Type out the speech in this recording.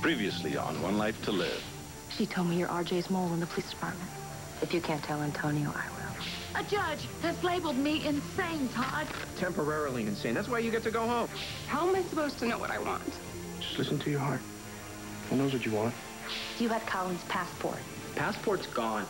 Previously on One Life to Live. She told me you're RJ's mole in the police department. If you can't tell Antonio, I will. A judge has labeled me insane, Todd. Temporarily insane. That's why you get to go home. How am I supposed to know what I want? Just listen to your heart. Who knows what you want? You had Colin's passport. Passport's gone.